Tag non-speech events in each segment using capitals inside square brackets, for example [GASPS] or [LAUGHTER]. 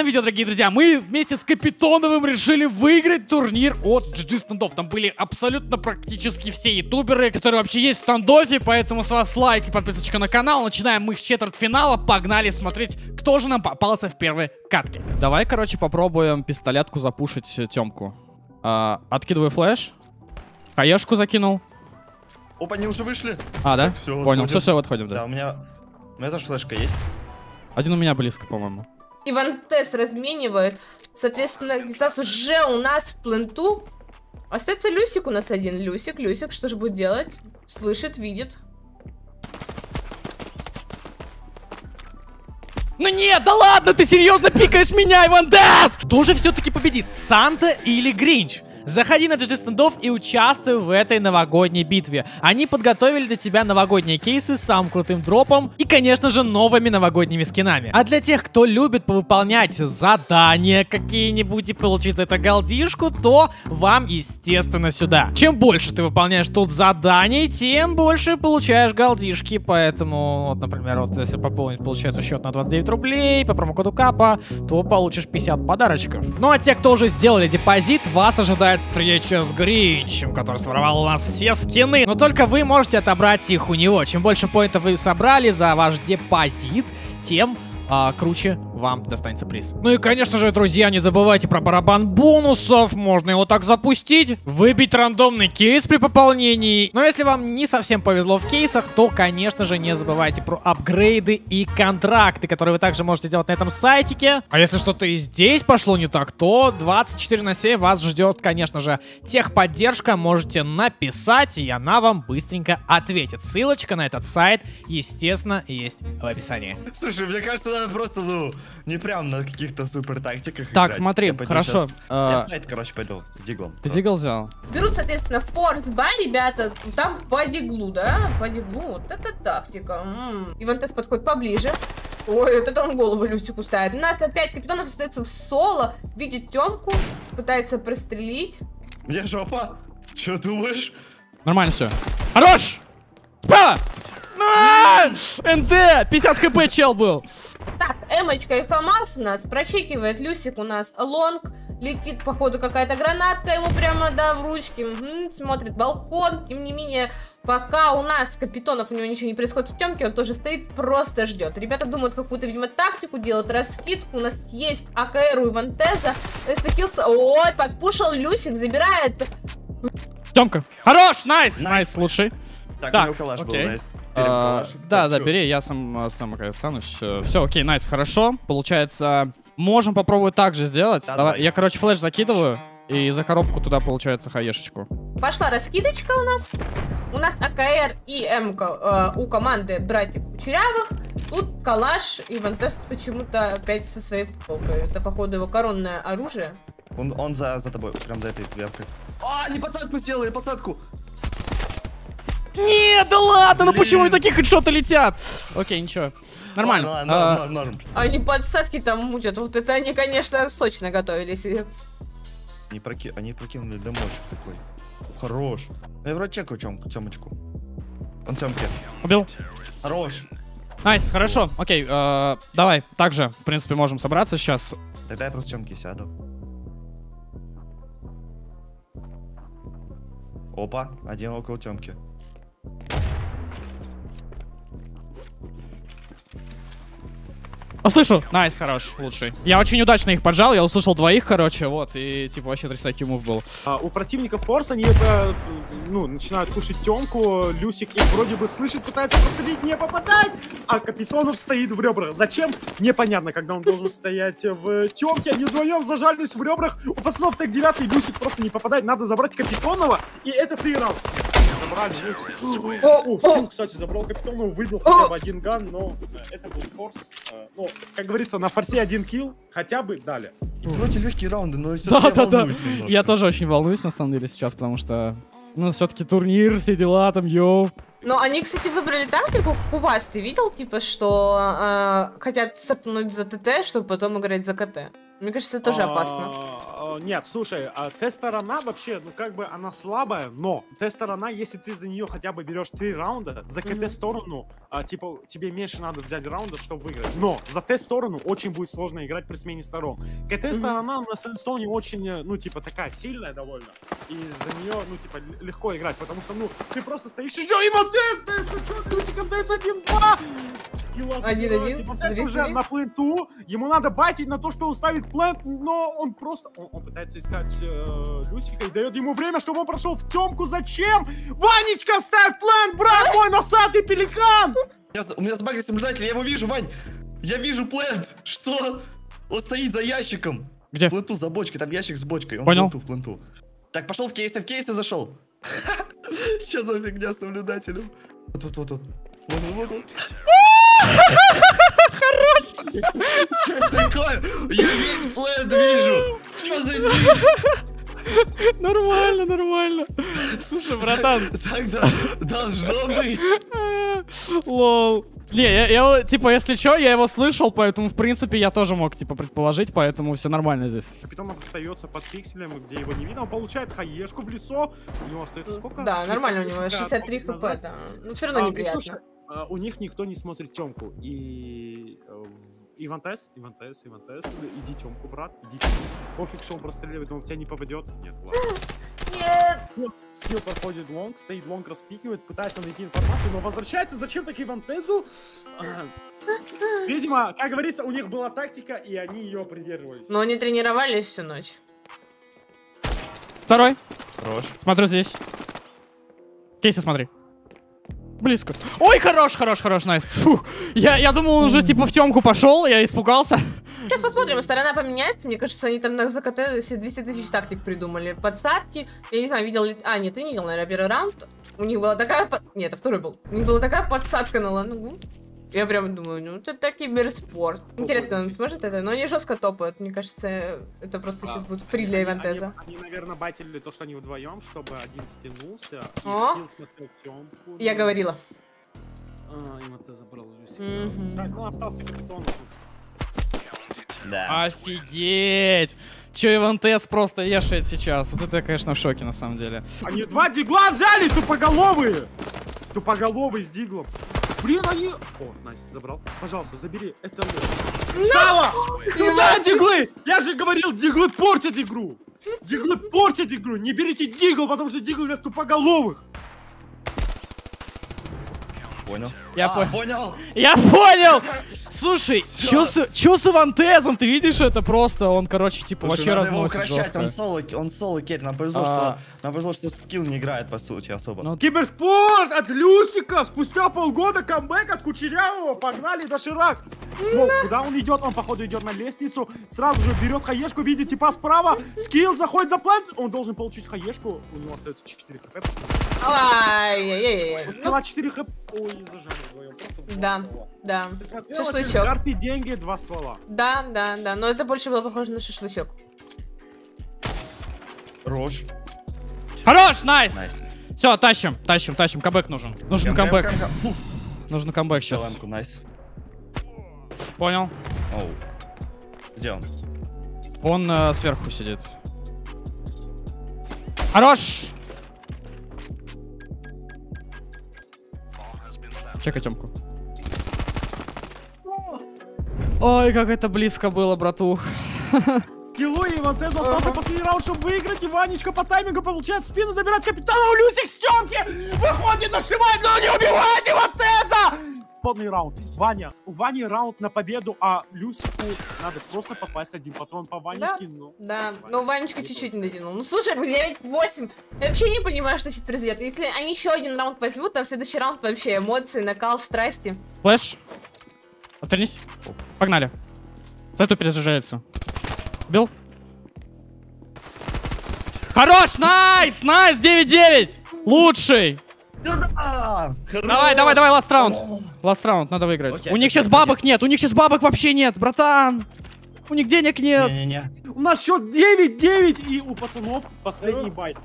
этом видео, дорогие друзья, мы вместе с Капитоновым решили выиграть турнир от GG стандов. Там были абсолютно практически все ютуберы, которые вообще есть в стандофе, поэтому с вас лайк и подписочка на канал. Начинаем мы с четвертьфинала, погнали смотреть, кто же нам попался в первой катке. Давай, короче, попробуем пистолетку запушить Темку. А, откидываю флеш. Хаешку закинул. Опа, они уже вышли. А, да? Понял, отходим. все, все, отходим, Да, да. у меня... У меня тоже флешка есть. Один у меня близко, по-моему. Иван Тес разменивает. Соответственно, Гисас уже у нас в пленту. Остается Люсик у нас один. Люсик, Люсик, что же будет делать? Слышит, видит. Ну нет, да ладно, ты серьезно пикаешь меня, Иван Дас! Кто же все-таки победит, Санта или Гринч? Заходи на GG стендов и участвуй в этой новогодней битве. Они подготовили для тебя новогодние кейсы с самым крутым дропом и, конечно же, новыми новогодними скинами. А для тех, кто любит повыполнять задания какие-нибудь и получить за это голдишку, то вам, естественно, сюда. Чем больше ты выполняешь тут заданий, тем больше получаешь голдишки. Поэтому, вот, например, вот если пополнить, получается, счет на 29 рублей по промокоду КАПа, то получишь 50 подарочков. Ну а те, кто уже сделали депозит, вас ожидает встреча с Гринчем, который своровал у нас все скины. Но только вы можете отобрать их у него. Чем больше поинтов вы собрали за ваш депозит, тем а, круче вам достанется приз. Ну и, конечно же, друзья, не забывайте про барабан бонусов. Можно его так запустить, выбить рандомный кейс при пополнении. Но если вам не совсем повезло в кейсах, то, конечно же, не забывайте про апгрейды и контракты, которые вы также можете сделать на этом сайтике. А если что-то и здесь пошло не так, то 24 на 7 вас ждет, конечно же, техподдержка. Можете написать, и она вам быстренько ответит. Ссылочка на этот сайт, естественно, есть в описании. Слушай, мне кажется, надо просто, ну, не прям на каких-то супер тактиках Так, играть. смотри, Я пойду хорошо. щас- а, Я в сайт, короче, пойду. с диглом. Ты дигл взял? Берут, соответственно, форс ба, ребята, там по диглу, да? По диглу, вот это тактика. М. Иван Тес подходит поближе. Ой, вот это он голову Люсику ставит. У нас опять капитанов остается в соло, видит Темку, пытается прострелить. Мне жопа. Че думаешь? Нормально все. Хорош! Справа! НТ! 50 хп чел был. Так, Эмочка и Фомас у нас прочекивает, Люсик у нас лонг, летит, походу, какая-то гранатка ему прямо, да, в ручки, Мгм, смотрит балкон, тем не менее, пока у нас Капитонов, у него ничего не происходит в темке, он тоже стоит, просто ждет. Ребята думают какую-то, видимо, тактику, делают раскидку, у нас есть АКР у Ивантеза, Эстахился, ой, подпушил Люсик, забирает Тёмка. Хорош! Nice! Nice. Лучший. Так, Так, у него калаш был, окей. nice. А. Да, да, бери, я сам, а, сам останусь. Все, окей, nice, хорошо. Получается, можем попробовать так же сделать. Да, Давай, давай. Я, короче, flash закидываю. И за коробку туда, получается, хаешечку. Пошла раскидочка у нас. У нас АКР и МК э, у команды братьев Кучерявых. Тут калаш и Вантест почему-то опять со своей полкой. Это, походу, его коронное оружие. Он, он за, за тобой, прям за этой дверкой. А, не подсадку сделали, подсадку. Нет, да ладно, ну почему и такие хедшоты летят? Окей, ничего. Нормально. Ладно, А, ладно, норм, норм. Они подсадки там мутят. Вот это они, конечно, сочно готовились. И Они, проки... они прокинули дымочек такой. Хорош. Я вроде чекаю Тём... Тёмочку. Он Тёмке. Убил. Хорош. Nice, хорошо. Окей, э, давай. Также, в принципе, можем собраться сейчас. Тогда я просто Тёмке сяду. Опа, один около Тёмки. О, слышу! Nice, хорош, лучший. Я очень удачно их поджал, я услышал двоих, короче, вот, и типа вообще трясаки move был. А, у противника форс, они э, ну, начинают кушать темку, Люсик их вроде бы слышит, пытается пострелить, не попадать, а Капитонов стоит в ребрах. Зачем? Непонятно, когда он должен стоять в темке, они вдвоем зажались в ребрах, у пацанов так девятый, Люсик просто не попадает, надо забрать Капитонова, и это free round. Забрали Люсик. О. Фил, кстати, забрал Капитонова, выбил хотя бы один gun, но э, это был форс. Э, Ну, как говорится, на форсе один килл, хотя бы дали. И вроде легкие раунды, но Да, да, да. Я тоже очень волнуюсь, на самом деле, сейчас, потому что, ну, все-таки турнир, все дела там, йоу. Но они, кстати, выбрали тактику, как у вас. Ты видел, типа, что э, хотят сапнуть за ТТ, чтобы потом играть за КТ? Мне кажется, это тоже А, опасно. А, Нет, слушай, а Т-сторона вообще, ну как бы она слабая, но Т-сторона, если ты за нее хотя бы берешь три раунда, за. КТ-сторону, а, типа, тебе меньше надо взять раундов, чтобы выиграть. Но за Т-сторону очень будет сложно играть при смене сторон. КТ-сторона на Сэндстоуне очень, э, ну, типа, такая сильная довольно. И за нее, ну, типа, легко играть, потому что, ну, ты просто стоишь и ждешь, и Монтес остается, что, Люсик остается один-два! Скилла Один-один, смотри, уже на пленту, ему надо байтить на то, что он ставит плент, но он просто, он, он пытается искать э, Люсика и дает ему время, чтобы он прошел в темку. Зачем? Ванечка, ставь плент, брат мой, носатый пеликан! Я у меня забагрился наблюдатель, я его вижу, Вань! Я вижу плент! Что? Он стоит за ящиком! Где? В пленту, за бочкой, там ящик с бочкой. Он Понял. в пленту, в пленту. Так, пошел в кейсы, в кейсы зашел. [LAUGHS] Что за фигня с наблюдателем? Вот, вот, вот, вот. Вот, вот, вот, Хорош! Что такое? Я весь плент вижу! Что за дичь? Нормально, нормально. Слушай, братан. Так да, должно быть. Lol. Не, я, я типа, если что, я его слышал, поэтому, в принципе, я тоже мог, типа, предположить, поэтому все нормально здесь. Капитан остается под пикселем, где его не видно. Он получает хаешку в лицо. У него остается сколько? Да, нормально у него, 60 63 хп, да. Ну, все равно А, неприятно. А, у них никто не смотрит темку. И э, в- Ивантес, Ивантес, Ивантес, иди темку, брат, иди темку. Пофиг, что он простреливает, он в тебя не попадет. Нет, ладно. Нет! Скилл- Скилл проходит long, стоит long, распикивает, пытается найти информацию, но возвращается зачем-то к Ивантезу. А, Видимо, как говорится, у них была тактика, и они ее придерживались. Но они тренировались всю ночь. Второй. Хорош. Смотрю здесь. Кейсы смотри. Близко. Ой, хорош, хорош, хорош, найс. Фух. Я, я думал, он уже типа в темку пошел, я испугался. Сейчас посмотрим, сторона поменяется. Мне кажется, они там на себе 200 тысяч тактик придумали. Подсадки. Я не знаю, видел ли... А, нет, ты не видел, наверное, первый раунд. У них была такая... Нет, это второй был. У них была такая подсадка на лангу. Я прям думаю, ну это киберспорт. Интересно, он сможет это? Но они жестко топают. Мне кажется, это просто сейчас будет фри для Они- Ивантеза. Они, они, наверное, батили то, что они вдвоем, чтобы один стянулся. И О! Темку. Я говорила. А, Ивантез забрал Люсика. Мгм. Так, ну остался капитан. Да. Офигеть. Че Иван Тес просто ешает сейчас. Вот это я, конечно, в шоке на самом деле. Они два дигла взяли, тупоголовые! Тупоголовые с диглом. Блин, они... О, Настя, забрал. Пожалуйста, забери. Это... Сава! Куда диглы? Я же говорил, диглы портят игру. Диглы портят игру. Не берите дигл, потому что дигл для тупоголовых. Понял. Я А, понял. понял. Я понял! Слушай, чё с, чё с Ивантезом? Ты видишь это просто? Он, короче, типа, Слушай, вообще разносит жестко. он соло, он соло керри. Нам повезло, А. что нам повезло, что скилл не играет, по сути, особо. Ну, Киберспорт от Люсика. Спустя полгода камбэк от Кучерявого. Погнали до Ширак. Смок, куда он идет? Он, походу, идет на лестницу. Сразу же берет хаешку, видит типа справа. Скилл заходит за план. Он должен получить хаешку. У него остается 4 хп. Ай-яй-яй-яй. У Ну, скилла 4 хп. Ой, зажали вдвоем. Просто Да. ствола. да. Ты смотрела, Шашлычок. Карты, деньги, два ствола. Да, да, да. Но это больше было похоже на шашлычок. Рожь. Хорош, nice! Nice. Все, тащим, тащим, тащим. Камбэк нужен. Нужен Кам- кам- камбэк. Нужен камбэк сейчас. nice. Понял. Оу. Где он? Он э, сверху сидит. Хорош! Чекай темку. Ой, как это близко было, братух. Кило и Ивантеза остался последний раунд, чтобы выиграть. И Ванечка по таймингу получает спину, забирает капитана. У Люсик с темки выходит, нашивает, но не убивает Ивантеза! Полный раунд. Ваня, у Вани раунд на победу, а Люсику надо просто попасть один патрон по Ванечке. ну. Да, но Ванечка чуть-чуть не дотянул. Ну слушай, 9-8. Я вообще не понимаю, что сейчас произойдет. Если они еще один раунд возьмут, там следующий раунд вообще эмоции, накал, страсти. Флэш. Отвернись. Погнали. Зайду перезаряжается. Убил. Хорош, nice, nice, 9-9. Лучший. А, Давай, давай, давай, last round. Last round, надо выиграть. Окей, у них сейчас бабок нет, у них сейчас бабок вообще нет, братан. У них денег нет. У нас счет 9-9, и у пацанов последний байт.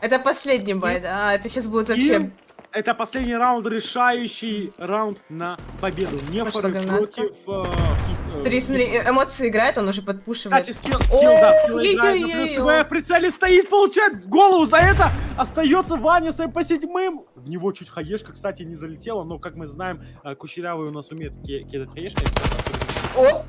Это последний байт. А, это сейчас будет вообще... Это последний раунд, решающий раунд на победу. Не Пошла против... э, Смотри, э, смотри, э, эмоции играет, он уже подпушивает. Кстати, скилл, скилл, да, скилл играет плюсовое. В прицеле стоит, получает в голову за это. Остается Ваня с МП-7. В него чуть хаешка, кстати, не залетела, но, как мы знаем, э, Кучерявый у нас умеет ки- кидать хаешкой. О,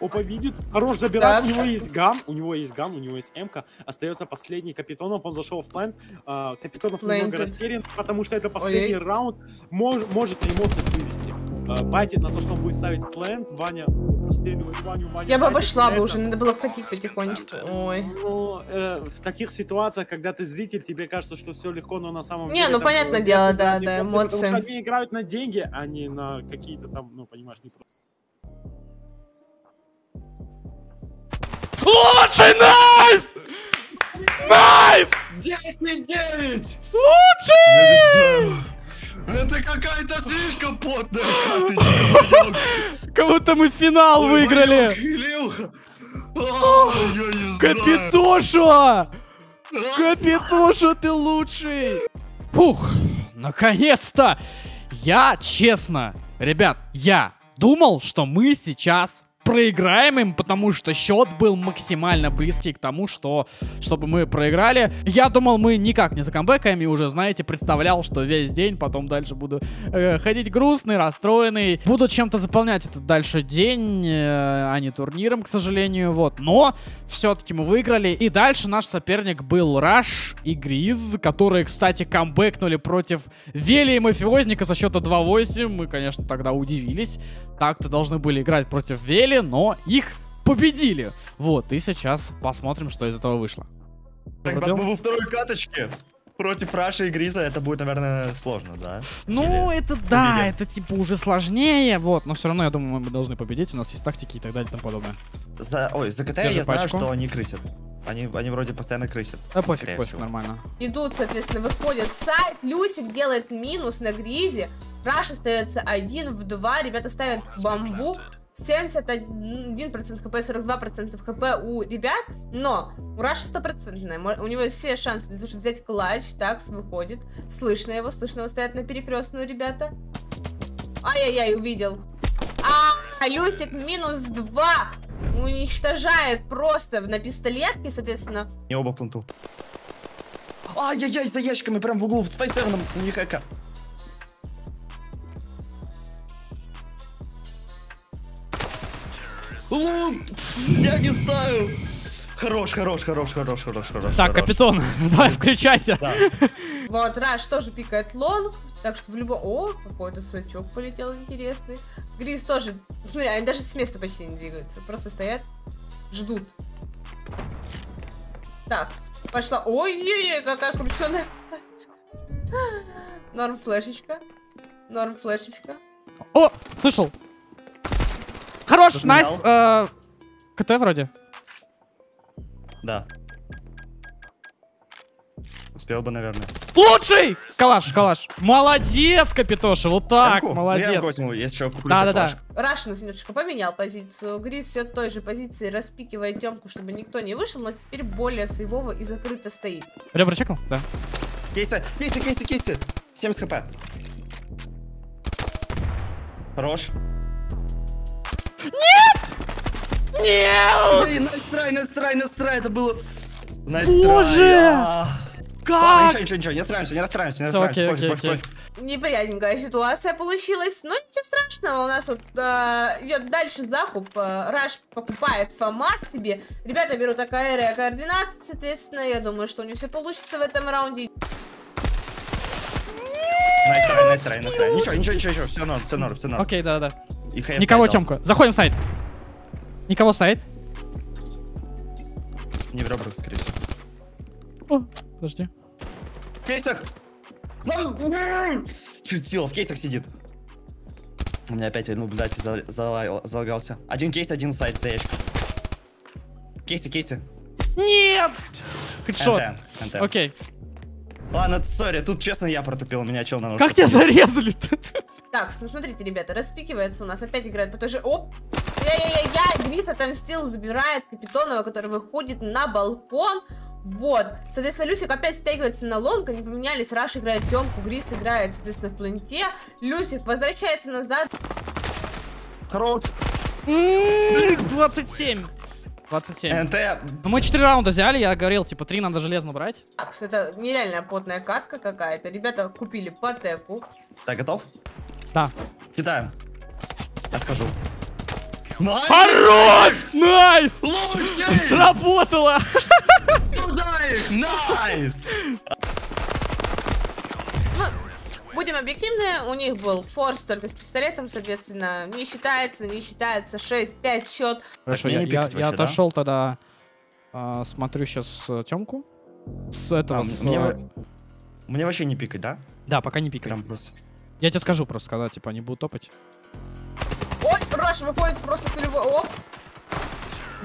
Опа, видит. Хорош забирает. Так. У него есть gun, у него есть gun, у него есть МК. Остается последний Капитонов, он зашел в плент. А, Капитонов немного Planted. растерян, потому что это последний Ой-ой. раунд. раунд. может эмоции вывести? А, Батит на то, что он будет ставить плент. Ваня простреливает Ваню. Ваня я бы обошла бы уже, надо было входить потихонечку. Ой. Ну, э, в таких ситуациях, когда ты зритель, тебе кажется, что все легко, но на самом Не, деле... ну, там, понятное э, дело, да, не да, эмоции, Потому что они играют на деньги, а не на какие-то там, ну, понимаешь, не просто... Лучший nice! Nice! 10-9! Лучший! Это какая-то слишком потная каточка. [LAUGHS] Как будто мы финал выиграли! Капитоша! Капитоша, ты лучший! Фух, наконец-то! Я, честно, ребят, я думал, что мы сейчас проиграем им, потому что счет был максимально близкий к тому, что чтобы мы проиграли. Я думал, мы никак не закомбэкаем и уже, знаете, представлял, что весь день потом дальше буду э, ходить грустный, расстроенный. Буду чем-то заполнять этот дальше день, э, а не турниром, к сожалению, вот. Но все-таки мы выиграли. И дальше наш соперник был Раш и Гриз, которые, кстати, камбэкнули против Вели и Мафиозника со счета 2-8. Мы, конечно, тогда удивились. Так-то должны были играть против Вели, но их победили. Вот, и сейчас посмотрим, что из этого вышло. Так, Пробел? во второй каточке против Раши и Гриза это будет, наверное, сложно, да? Ну, Или это да, увидим? это типа уже сложнее, вот, но все равно, я думаю, мы должны победить, у нас есть тактики и так далее и тому подобное. За, ой, за КТ Держи я знаю, что они крысят. Они, они вроде постоянно крысят. Да пофиг, пофиг, всего. нормально. Идут, соответственно, выходят сайт. Люсик делает минус на Гризе. Раш остается один в два. Ребята ставят бамбук. 71% хп, 42% хп у ребят, но у Раши стопроцентная. У него все шансы для того, чтобы взять клатч. Такс выходит. Слышно его, слышно его стоят на перекрестную, ребята. Ай-яй-яй, увидел. А, Люсик минус 2 уничтожает просто на пистолетке, соответственно. Не оба в пленту. Ай-яй-яй, за ящиками, прям в углу, в 5 у них эко. Лу, Я не знаю. Хорош, хорош, хорош, хорош, хорош, хорош. Так, хорош. капитан, [LAUGHS] давай включайся. Да. Вот, Раш тоже пикает лонг, так что в любом... О, какой-то свечок полетел интересный. Грис тоже... Смотри, они даже с места почти не двигаются, просто стоят, ждут. Так, пошла... Ой-ой-ой, какая крученая [GASPS] Норм флешечка. Норм флешечка. О, слышал. Хорош, найс. э, КТ вроде. Да. Успел бы, наверное. Лучший! Калаш, калаш. Молодец, Капитоша, вот так, Эмку? Ну, я молодец. Возьму, если что, куплю Да-да-да. себе флешку. Раш у нас немножечко поменял позицию. Грис все той же позиции распикивает темку, чтобы никто не вышел, но теперь более сейвово и закрыто стоит. Ребра чекал? Да. Кейсы, кейсы, кейсы, кейсы. 70 хп. Хорош. Нет! Блин, настрай, настрай, настрай, это было... Боже! А. Ладно, Как? ничего, ничего, ничего, не расстраиваемся, не расстраиваемся, не расстраиваемся. пофиг, окей. пофиг, Неприятненькая ситуация получилась, но ничего страшного. У нас вот а, идет дальше закуп. а, Раш покупает ФАМАС себе. Ребята берут АКР и АКР-12, соответственно. Я думаю, что у них все получится в этом раунде. пофиг. Настрай, настрай, настрай. Ничего, ничего, ничего, ничего, все норм, все норм, все норм. Окей, да-да. И хай Никого. Тёмка. Заходим в сайт. Никого сайт. Не в ребрах, скорее всего. О, подожди. В кейсах! Ну, Чертила, в кейсах сидит. У меня опять наблюдатель за- залаял- залагался. Один кейс, один сайт, за ящик. Кейсы, кейсы. Нет! Headshot. NT, NT. Ладно, sorry, тут честно я протупил, меня чел на нож. Как тебя зарезали-то? Так, ну смотрите, ребята, распикивается у нас. Опять играет по той же... Оп! Я-я-я-я! Грис отомстил, забирает Капитонова, который выходит на балкон. Вот. Соответственно, Люсик опять стягивается на long, они поменялись. Раш играет темку, Грис играет, соответственно, в пленте. Люсик возвращается назад. Хорош. М, 27. 27. NT. Ну, Мы 4 раунда взяли, я говорил, типа, 3 надо железно брать. Такс, это нереальная потная катка какая-то. Ребята купили патеку. Так, готов? Да. Кидаем. Я схожу. Nice! Хорош! Nice! Лучший! Сработало! Их! Nice! Будем объективны, у них был форс только с пистолетом, соответственно, не считается, не считается 6-5 счет. Хорошо, я, я- пикать я вообще, да? отошел тогда. а, смотрю сейчас Темку. С этого, А, с, мне, во- мне вообще не пикать, да? Да, пока не пикай. Прям просто. Я тебе скажу просто, когда, типа, они будут топать. Ой, Раш выходит просто с нулевой. Оп.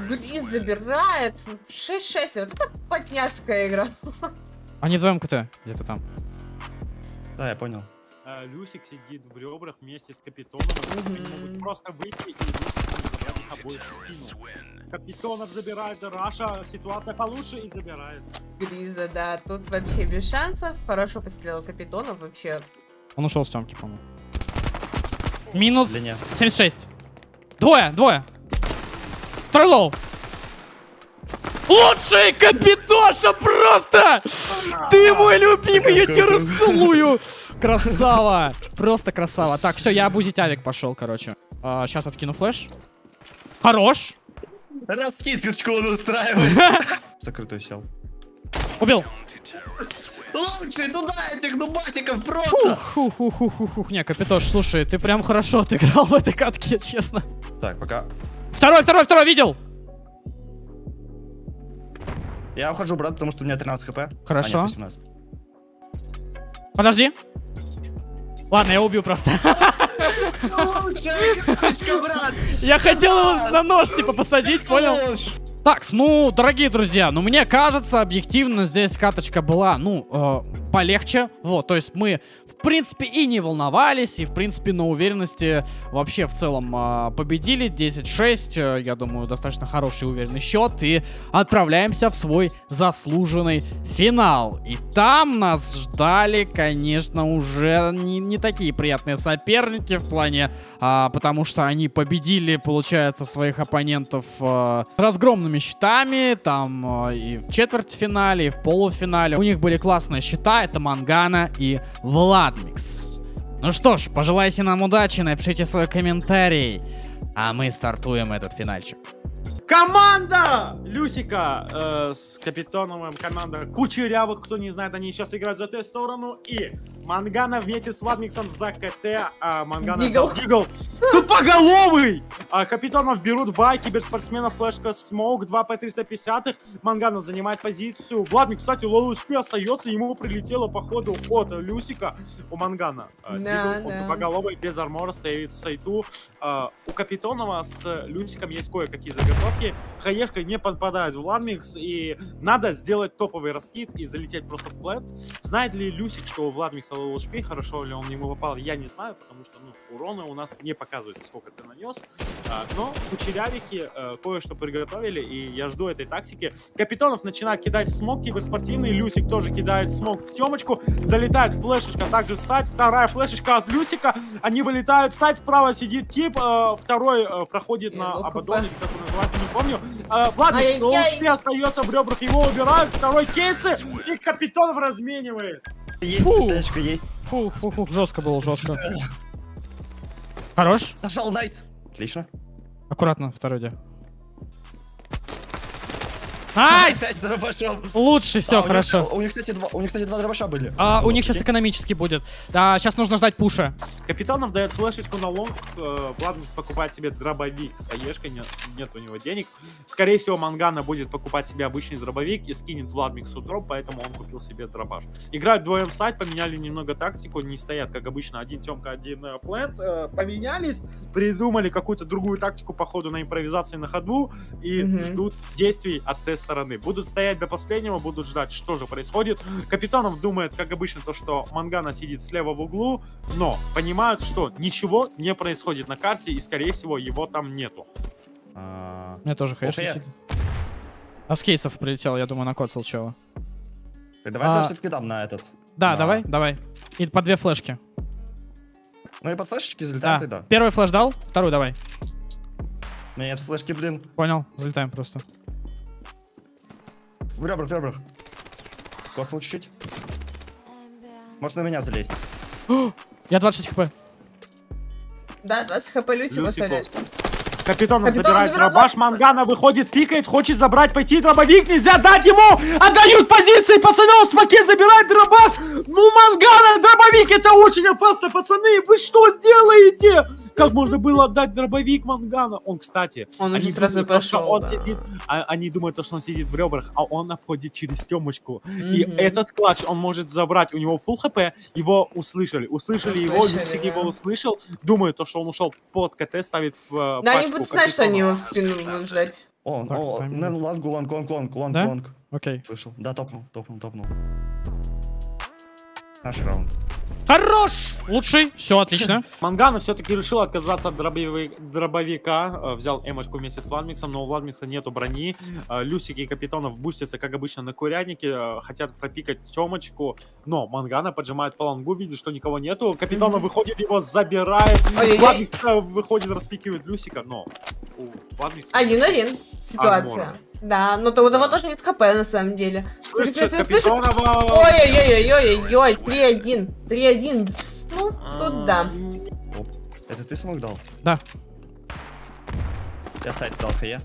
Гриз забирает. 6-6. Вот это потняцкая игра. Они вдвоем КТ, где-то там. Да, я понял. Э, Люсик сидит в ребрах вместе с Капитоном. Они Мгм. могут просто выйти и Люсик забирает их обоих в спину. Капитонов забирает Раша, ситуация получше и забирает. Гриза, да. Тут вообще без шансов. Хорошо подстрелил Капитонов вообще. Он ушел с Темки, по-моему. Минус Длине. 76. Двое, двое. Второй low. Лучший капитоша просто! Ты мой любимый, я тебя расцелую! Красава! Просто красава. Так, все, я обузить авик пошел, короче. сейчас откину флеш. Хорош! Раскидочку он устраивает. [LAUGHS] Закрытую сел. Убил! Лучший туда этих дубасиков просто! Хух-хух-хух-хух. Не, Капитош, слушай, ты прям хорошо отыграл в этой катке, честно. Так, пока. Второй, второй, второй, видел! Я ухожу, брат, потому что у меня 13 хп. Хорошо. А, нет, 18. Подожди. Ладно, я убью просто. Я хотел его на нож, типа, посадить, понял? Так, ну, дорогие друзья, ну, мне кажется, объективно здесь каточка была, ну, э, полегче. Вот, то есть мы, в принципе, и не волновались, и, в принципе, на уверенности вообще в целом э, победили. 10-6, э, я думаю, достаточно хороший уверенный счет. И отправляемся в свой заслуженный финал. И там нас ждали, конечно, уже не, не такие приятные соперники в плане, а, потому что они победили, получается, своих оппонентов э, разгромными счетами, там э, и в четвертьфинале, и в полуфинале. У них были классные счета, это Мангана и Владмикс. Ну что ж, пожелайте нам удачи, напишите свой комментарий, а мы стартуем этот финальчик. Команда Люсика э, с Капитоновым, команда Кучерявых, кто не знает, они сейчас играют за Т-сторону, и Мангана вместе с Владмиксом за КТ, а Мангана Deagle. Deagle. Тупоголовый! А Капитонов берут buy, киберспортсмена, флешка, smoke, 2 по 350 Мангана занимает позицию. Владмик, кстати, low HP остается, ему прилетело по ходу от Люсика у Мангана. А, Да, Дигл, да. тупоголовый, без армора стоит в сайту. А, у Капитонова с Люсиком есть кое-какие заготовки. Хаешка не попадает в Владмикс, и надо сделать топовый раскид и залететь просто в плент. Знает ли Люсик, что у Владмикса HP, хорошо ли он ему попал, я не знаю, потому что ну, урона у нас не показывается, сколько ты нанес. А, но кучерявики э, кое-что приготовили, и я жду этой тактики. Капитонов начинает кидать смог киберспортивный, Люсик тоже кидает смог в темочку, залетает флешечка, также в сайт, вторая флешечка от Люсика, они вылетают в сайт, справа сидит тип, э, второй э, проходит на Лоу Абадоне, как он называется, не помню. Э, Владик, Ай-яй-яй. он остается в ребрах, его убирают, второй кейсы, и Капитонов разменивает. Есть, Фу. есть. Фух, фух, фух, жестко было, жестко. Хорош. Сошел, найс. Отлично. Аккуратно, второй где. Дробашом. Лучше, все, А, у них- хорошо. У них, кстати, два, у них, кстати, два дробаша были. А, у них сейчас прикинь. экономический будет. Да, сейчас нужно ждать пуша. Капитанов дает флешечку на лонг, э, Владмикс покупает себе дробовик с Аешкой, нет, нет у него денег. Скорее всего, Мангана будет покупать себе обычный дробовик и скинет Владмиксу дроп, поэтому он купил себе дробаш. Играют вдвоем сайт, поменяли немного тактику, не стоят, как обычно, один Темка, один э, Плент. Э, поменялись, придумали какую-то другую тактику по ходу на импровизации на ходу и Мгм. ждут действий от той стороны. Будут стоять до последнего, будут ждать, что же происходит. Капитанов думает, как обычно, то, что Мангана сидит слева в углу, но понимают, что ничего не происходит на карте, и, скорее всего, его там нету. А, Мне тоже хэш летит. А с кейсов прилетел, я думаю, накоцал чего. Давай А. все-таки дам на этот. Да, Да. давай, давай. И по две флешки. Ну и под флешечки Да. залетаем тогда. Первый флеш дал, второй давай. У меня нет флешки, блин. Понял, залетаем просто. В ребрах, в ребрах. Коснул чуть-чуть. Может на меня залезть. [GASPS] Я 26 хп. Да, 20 хп Люсику Люсику. оставляет. Капитонов Капитонов забирает дробаш. Мангана выходит, пикает, хочет забрать, пойти дробовик, нельзя дать ему! Отдают позиции, пацаны, он в смоке забирает дробаш! Ну, Мангана, дробовик, это очень опасно, пацаны, вы что делаете? Как можно было отдать дробовик Мангана? Он, кстати, Он они уже сразу думают, пошел, он да. сидит, а- они думают, то, что он сидит в ребрах, а он обходит через темочку. И Мгм. этот clutch он может забрать, у него full HP, его услышали, услышали, его, Услышали, Люсик да. его услышал, думает, то, что он ушел под КТ, ставит в э, Да, они будут знать, что они его в спину будут ждать. О, Так, о, ну, long, long, long, long, long, Да? long. Окей. Слышал. Да, топнул, топнул, топнул. Наш раунд. Хорош! Лучший. Все, отлично. [LAUGHS] Мангана все-таки решил отказаться от дробови- дробовика, э, взял эмочку вместе с Владмиксом, но у Владмикса нету брони. Э, Люсик и Капитонов бустятся, как обычно, на курятнике, э, хотят пропикать темочку, но Мангана поджимает по лонгу, видит, что никого нету. Капитонов Мгм. выходит, его забирает. Владмикс выходит, распикивает Люсика, но у Владмикса... Один-один ситуация. Армора. Да, но то у того тоже нет хп на самом деле. Капитонова... Ой-ой-ой-ой-ой-ой, 3-1. 3-1. Ну, тут да. Оп. Это ты смог дал? Да. Я сайт дал хе.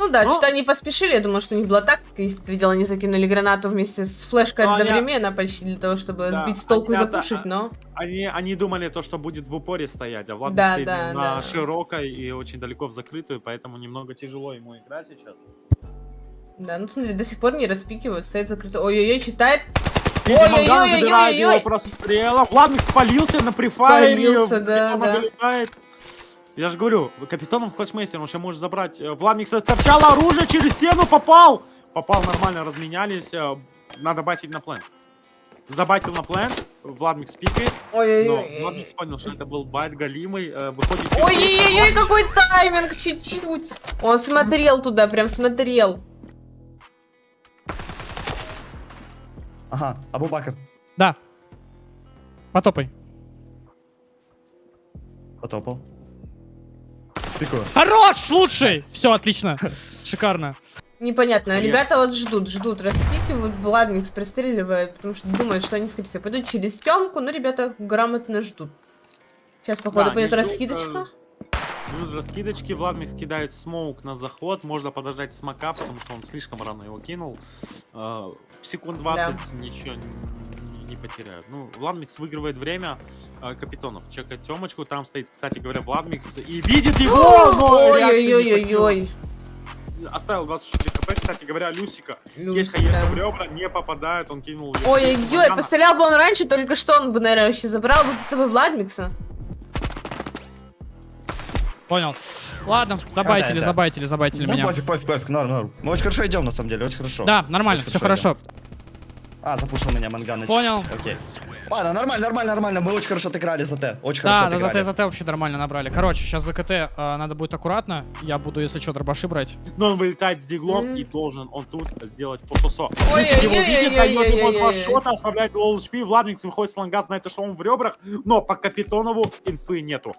Ну да, Ну. что-то они поспешили, я думаю, что у них была тактика, ты видел, они закинули гранату вместе с флешкой Ну, они- одновременно почти для того, чтобы Да, сбить с толку и они запушить, но... Они, они думали то, что будет в упоре стоять, а Влад Да, стоит да, на да. широкой и очень далеко в закрытую, поэтому немного тяжело ему играть сейчас. Да, ну смотри, до сих пор не распикивают, стоит закрыто. Ой-ой-ой, читает. Забирает Ой-ой-ой-ой-ой-ой. его прострела. Владмик спалился на префайре. Спалился, да, да. вылетает. Я же говорю, капитаном он сейчас может забрать. э, Владмик торчал оружие, через стену попал. Попал нормально, разменялись. э, Надо батить на плент. Забатил на плент, Владмик спикает, но Ой-ой-ой. Владмик понял, что это был байт галимый, э, выходит... Ой-ой-ой, какой тайминг, чуть-чуть. Он смотрел туда, прям смотрел. Ага, Абубакр. Да. Потопай. Потопал. Прикольно. Хорош! Лучший! Все, отлично. Шикарно. Непонятно, Нет. ребята вот ждут, ждут, распикивают, Владмикс пристреливает, потому что думают, что они, скорее всего, пойдут через темку, но ребята грамотно ждут. Сейчас, походу, Да, пойдет раскидочка. Ждут раскидочки, Владмик кидает смоук на заход, можно подождать смока, потому что он слишком рано его кинул. Э, Секунд 20 ничего не, потеряют. Ну, Владмикс выигрывает время. э, Капитонов чекает темочку, там стоит, кстати говоря, Владмикс и видит его, но. Ой-ой-ой-ой-ой. Оставил 24 хп, кстати говоря, Люсика. Есть, Люси, конечно, в ребра, не попадает, он кинул... Ой-ой-ой, пострелял бы он раньше, только что он бы, наверное, вообще забрал бы за собой Владмикса. Понял. Ладно, забайтили, да. забайтили, забайтили Ну, меня. пофиг, пофиг, пофиг, норм, норм. Мы очень хорошо идем, на самом деле, очень хорошо. Да, нормально, Очень все хорошо. А, запушил меня Манганыч. Понял. Окей. Ладно, нормально, нормально, нормально. Мы очень хорошо отыграли за Т. Очень Да, хорошо да, за. Т, за Т вообще нормально набрали. Короче, сейчас за КТ э, надо будет аккуратно. Я буду, если что, дробаши брать. Но он вылетает с диглом и должен он тут сделать пососо. Его видит, дает ему два шота, оставляет low, Владмикс выходит с лонга, знает, что он в ребрах, но по Капитонову инфы нету.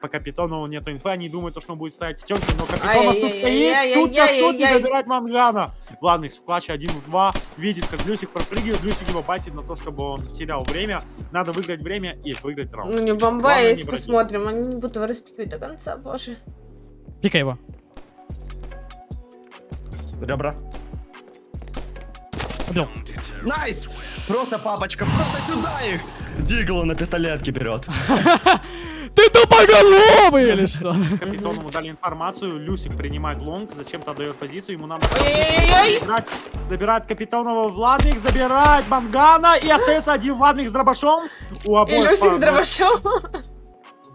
По Капитонову нету инфы, они думают, что он будет ставить в темке, но Капитонов тут стоит, тут как тут не забирать Мангана. Владмикс в clutch е 1 в 2, видит, как Люсик пропрыгивает, Люсик его байтит на то, чтобы он терял время. Надо выиграть время и выиграть раунд. Ну не бомба, если посмотрим, они не будут его распикивать до конца, боже. Пикай его. Ребра. Убил. Nice! Просто папочка, просто сюда их! Deagle на пистолетке берет. [LAUGHS] Ты тупоголовый или что? Капитонову дали информацию, Люсик принимает long, зачем-то дает позицию, ему надо... Забирать, забирает Капитонова Владмик, забирает Мангана, и остается один Владмик с дробашом. У И обоих Люсик по- с дробашом.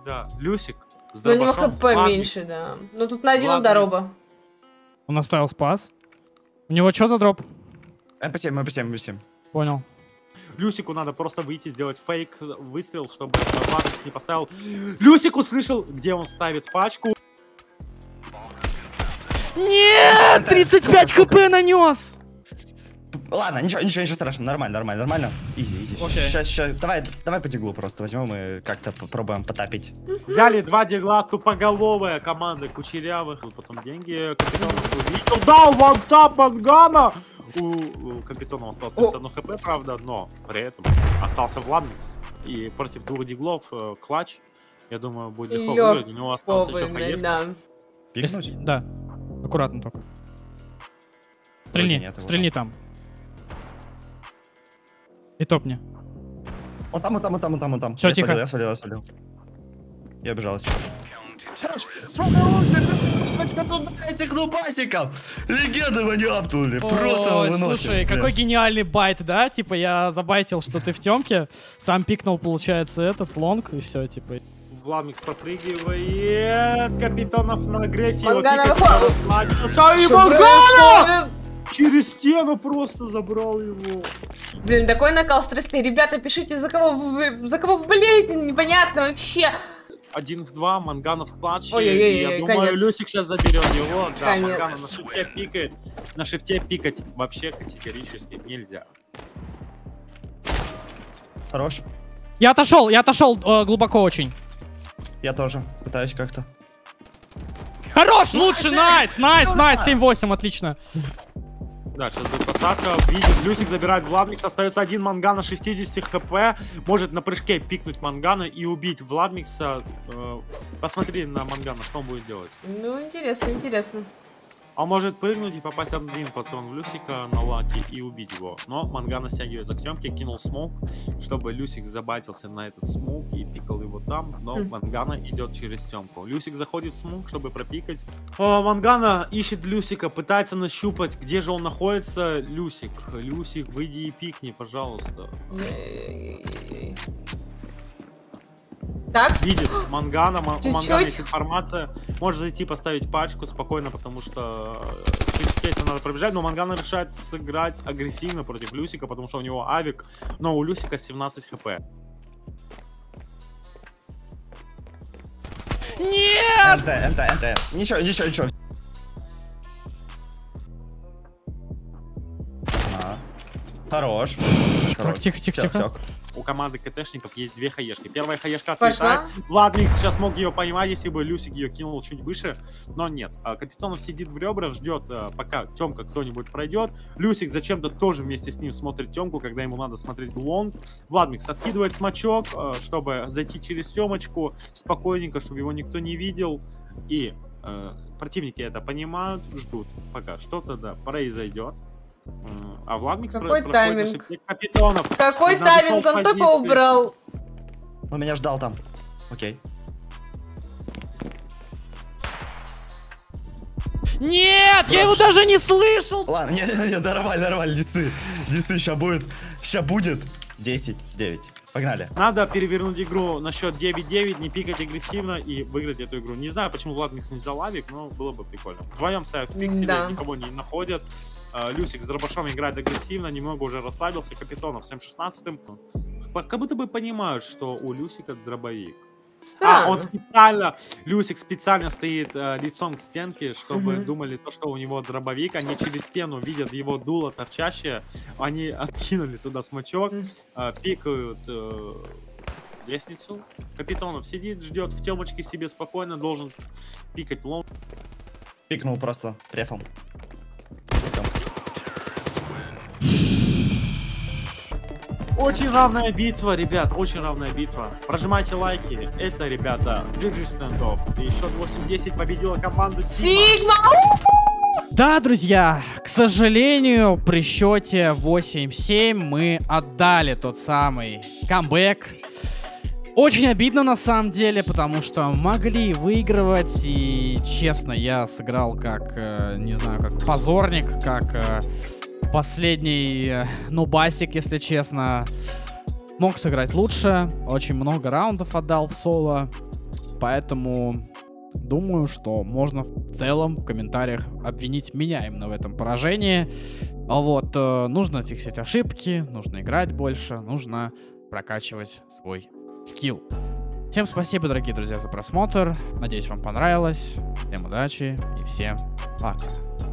Да, Люсик с Но у него дробашом. HP меньше, да. Ну тут на один Ладно. удар оба. Он оставил SPAS. У него что за drop? МП7, МП7, МП7. Понял. Люсику надо просто выйти, сделать фейк выстрел, чтобы Владмик не поставил. Люсик услышал, где он ставит пачку. Нет! Long 35 HP нанес! Ладно, ничего, ничего, ничего страшного, нормально, нормально, нормально. Easy, easy. Окей. Сейчас, сейчас, давай, давай по диглу просто возьмем и как-то попробуем потапить. Взяли два дигла тупоголовые команды кучерявых. Потом деньги Капитонов увидел. Дал one tap Мангана! У, Капитонова осталось О. 31 HP, правда, но при этом остался Владмикс. И против двух диглов э, clutch, я думаю, будет легко Лёг- выиграть. У него остался еще хаешка. да. Если- Да. Аккуратно только. Стрельни, нет стрельни там. И топни. Он там, он там, он там, он там, он там. Всё, я тихо. Свалил, я свалил, я свалил. Я. Хорош! Этих нубасиков! Легенды апнули, просто выносим. Слушай, какой гениальный байт, да? Типа я забайтил, что ты в темке, сам пикнул, получается, этот лонг, и все, типа. Владмикс подпрыгивает. Капитонов на агрессии. Мангана? Через стену просто забрал его. Блин, такой накал страстный. Ребята, пишите, за кого вы, за кого вы болеете, непонятно вообще. Один в два, Манганов в клатче. Ой-ой-ой, и я конец. думаю, Люсик сейчас заберет его. Да, Конец. Мангана на шифте пикает. На шифте пикать вообще категорически нельзя. Хорош. Я отошел, я отошел э, глубоко очень. Я тоже пытаюсь как-то. Хорош, лучше, nice, nice, nice, 7-8, отлично. Да, сейчас будет посадка. Видит, Люсик забирает Владмикс. Остается один Мангана 60 HP. Может на прыжке пикнуть Мангана и убить Владмикса. Э, посмотри на Мангана, что он будет делать. Ну, интересно, интересно. Он может прыгнуть и попасть один патрон в Люсика на lucky и убить его. Но Мангана стягивается к Тёмке, кинул smoke, чтобы Люсик забайтился на этот smoke и пикал его там. Но Хм. Мангана идет через Тёмку. Люсик заходит в smoke, чтобы пропикать. А, Мангана ищет Люсика, пытается нащупать, где же он находится. Люсик, Люсик, выйди и пикни, пожалуйста. Так, Видит Мангана, Ма- у. Мангана есть информация. Может зайти поставить пачку спокойно, потому что э, через кейсы надо пробежать. Но Мангана решает сыграть агрессивно против Люсика, потому что у него авик, но у Люсика 17 хп. Нет! НТ, НТ, НТ. Ничего, ничего, ничего. А. Хорош. Тихо, тихо, Всё, тихо. У команды КТшников есть две хаешки. Первая хаешка отлетает. Владмикс сейчас мог ее поймать, если бы Люсик ее кинул чуть выше, но нет. А, Капитонов сидит в ребрах, ждет, а, пока Темка кто-нибудь пройдет. Люсик зачем-то тоже вместе с ним смотрит Темку, когда ему надо смотреть long. Владмикс откидывает смочок, а, чтобы зайти через Темочку спокойненько, чтобы его никто не видел. И э, противники это понимают, ждут, пока что-то да произойдет. А Владмикс про- Какой на тайминг? шипке Капитонов. какой тайминг, он только убрал. Он меня ждал там. Окей. Нет, я его даже не слышал! Ладно, не, не, не, нормально, нормально, дисы. Дисы сейчас будет. Сейчас будет. 10, 9. Погнали. Надо перевернуть игру на счет 9-9, не пикать агрессивно и выиграть эту игру. Не знаю, почему Владмикс не взял авик, но было бы прикольно. Вдвоем ставят в пикселе, Да. никого не находят. А, Люсик с дробашом играет агрессивно, немного уже расслабился. Капитонов с М16. По- Как будто бы понимают, что у Люсика дробовик. А, он Странно. специально, Люсик специально стоит э, лицом к стенке, чтобы Мгм. думали то, что у него дробовик. Они через стену видят его дуло торчащее. Они [LAUGHS] откинули туда смачок, Мгм. э, пикают э, лестницу. Капитонов сидит, ждет в темочке себе спокойно, должен пикать лонг. Пикнул просто трефом. Очень равная битва, ребят, очень равная битва. Прожимайте лайки. Это, ребята, GG стендов. И еще 8-10 победила команда Сигма. Сигма! Да, друзья, к сожалению, при счете 8-7 мы отдали тот самый камбэк. Очень обидно на самом деле, потому что могли выигрывать, и честно, я сыграл как, э, не знаю, как позорник, как э, последний э, нубасик, если честно. Мог сыграть лучше, очень много раундов отдал в соло, поэтому думаю, что можно в целом в комментариях обвинить меня именно в этом поражении. А вот, э, нужно фиксить ошибки, нужно играть больше, нужно прокачивать свой скилл. Всем спасибо, дорогие друзья, за просмотр. Надеюсь, вам понравилось. Всем удачи и всем пока.